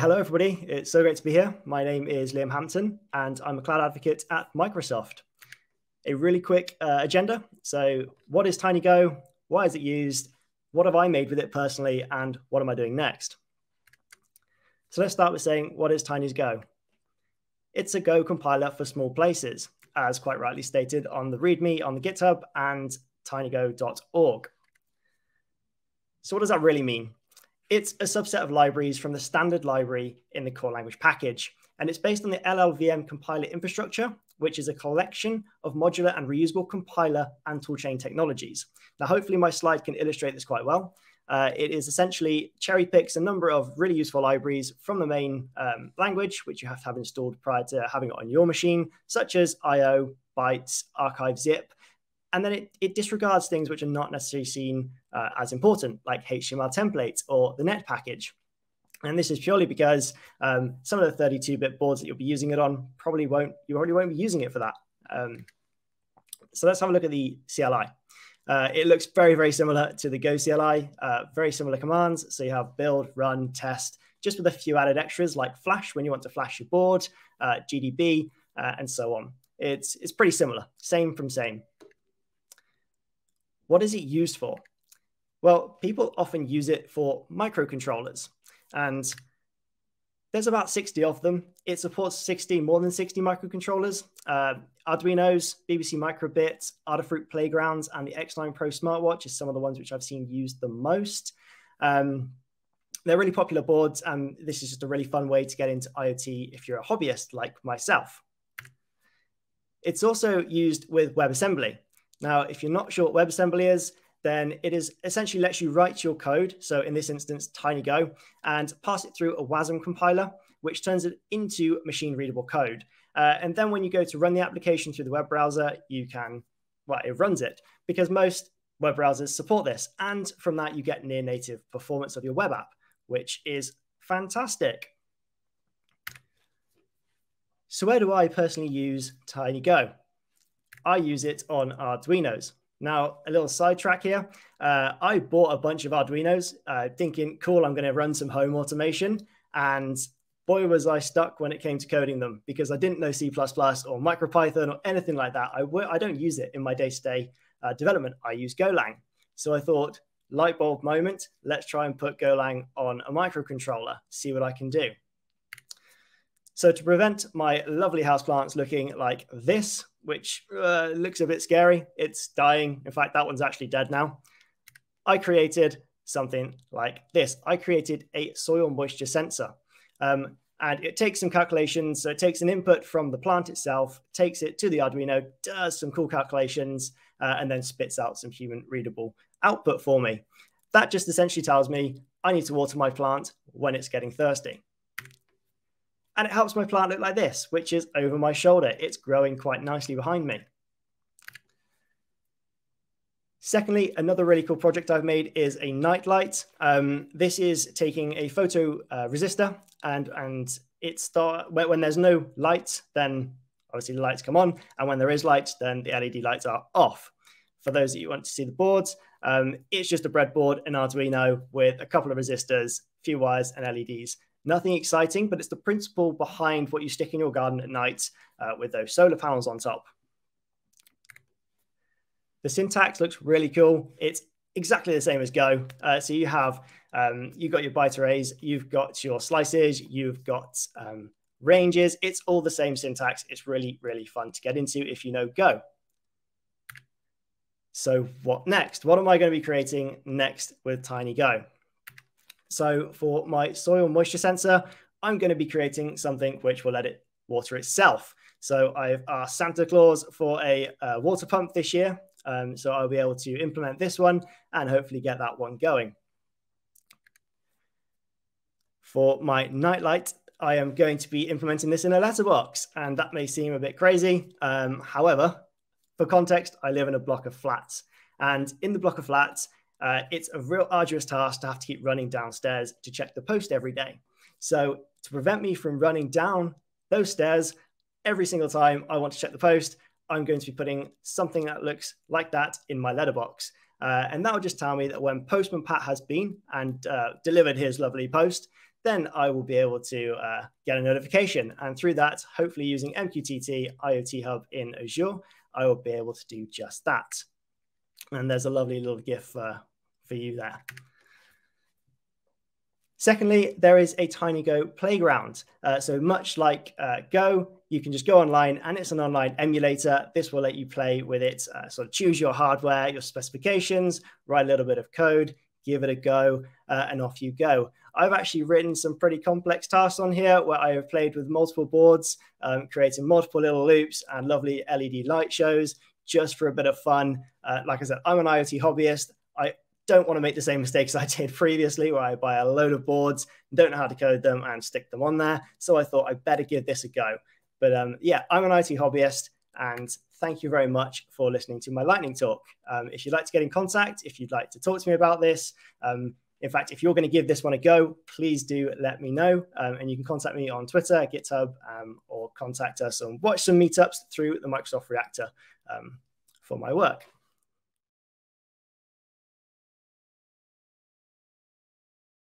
Hello, everybody. It's so great to be here. My name is Liam Hampton, and I'm a cloud advocate at Microsoft. A really quick uh, agenda. So, what is TinyGo? Why is it used? What have I made with it personally? And what am I doing next? So, let's start with saying, what is TinyGo? It's a Go compiler for small places, as quite rightly stated on the README on the GitHub and tinygo.org. So, what does that really mean? It's a subset of libraries from the standard library in the core language package. And it's based on the LLVM compiler infrastructure, which is a collection of modular and reusable compiler and toolchain technologies. Now, hopefully my slide can illustrate this quite well. Uh, it is essentially cherry picks a number of really useful libraries from the main um, language, which you have to have installed prior to having it on your machine, such as IO, bytes, archive zip, and then it, it disregards things which are not necessarily seen uh, as important, like HTML templates or the net package. And this is purely because um, some of the 32-bit boards that you'll be using it on probably won't, you probably won't be using it for that. Um, so let's have a look at the CLI. Uh, it looks very, very similar to the Go CLI, uh, very similar commands. So you have build, run, test, just with a few added extras like flash when you want to flash your board, uh, GDB, uh, and so on. It's, it's pretty similar, same from same. What is it used for? Well, people often use it for microcontrollers, and there's about 60 of them. It supports 60, more than 60 microcontrollers. Uh, Arduino's, BBC Microbit, Adafruit Playgrounds, and the X9 Pro smartwatch is some of the ones which I've seen used the most. Um, they're really popular boards, and this is just a really fun way to get into IoT if you're a hobbyist like myself. It's also used with WebAssembly. Now, if you're not sure what WebAssembly is, then it is essentially lets you write your code. So in this instance, TinyGo, and pass it through a WASM compiler, which turns it into machine readable code. Uh, and then when you go to run the application through the web browser, you can, well, it runs it because most web browsers support this. And from that, you get near native performance of your web app, which is fantastic. So where do I personally use TinyGo? I use it on Arduinos. Now, a little sidetrack here. Uh, I bought a bunch of Arduinos uh, thinking, cool, I'm going to run some home automation. And boy, was I stuck when it came to coding them because I didn't know C++ or MicroPython or anything like that. I w- I don't use it in my day to day development. I use Golang. So I thought, light bulb moment, let's try and put Golang on a microcontroller, see what I can do. So to prevent my lovely houseplants looking like this, which uh, looks a bit scary, it's dying. In fact, that one's actually dead now. I created something like this. I created a soil moisture sensor. Um, and it takes some calculations. So it takes an input from the plant itself, takes it to the Arduino, does some cool calculations, uh, and then spits out some human readable output for me. That just essentially tells me I need to water my plant when it's getting thirsty and it helps my plant look like this, which is over my shoulder. It's growing quite nicely behind me. Secondly, another really cool project I've made is a night light. Um, this is taking a photo uh, resistor and, and it start when, when there's no light, then obviously the lights come on. And when there is light, then the LED lights are off. For those that you want to see the boards, um, it's just a breadboard, an Arduino with a couple of resistors, a few wires and LEDs. Nothing exciting, but it's the principle behind what you stick in your garden at night uh, with those solar panels on top. The syntax looks really cool. It's exactly the same as Go. Uh, so you have um, you've got your byte arrays, you've got your slices, you've got um, ranges. It's all the same syntax. It's really, really fun to get into if you know Go. So what next? What am I going to be creating next with TinyGo? So for my soil moisture sensor, I'm going to be creating something which will let it water itself. So I've asked Santa Claus for a uh, water pump this year. Um, so I'll be able to implement this one and hopefully get that one going. For my nightlight, I am going to be implementing this in a letterbox, and that may seem a bit crazy. Um, however, for context, I live in a block of flats, and in the block of flats, uh, it's a real arduous task to have to keep running downstairs to check the post every day. So, to prevent me from running down those stairs every single time I want to check the post, I'm going to be putting something that looks like that in my letterbox. Uh, and that will just tell me that when Postman Pat has been and uh, delivered his lovely post, then I will be able to uh, get a notification. And through that, hopefully using MQTT IoT Hub in Azure, I will be able to do just that. And there's a lovely little GIF for you there. Secondly, there is a TinyGo playground. Uh, so much like uh, Go, you can just go online and it's an online emulator. This will let you play with it, uh, sort of choose your hardware, your specifications, write a little bit of code, give it a go, uh, and off you go. I've actually written some pretty complex tasks on here where I have played with multiple boards, um, creating multiple little loops and lovely LED light shows just for a bit of fun. Uh, like I said, I'm an IoT hobbyist. I don't want to make the same mistakes I did previously, where I buy a load of boards, don't know how to code them, and stick them on there. So I thought I'd better give this a go. But um, yeah, I'm an IT hobbyist, and thank you very much for listening to my lightning talk. Um, if you'd like to get in contact, if you'd like to talk to me about this, um, in fact, if you're going to give this one a go, please do let me know. Um, and you can contact me on Twitter, GitHub, um, or contact us and watch some meetups through the Microsoft Reactor um, for my work.